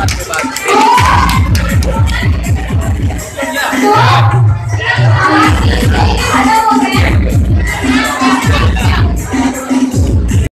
आपके पास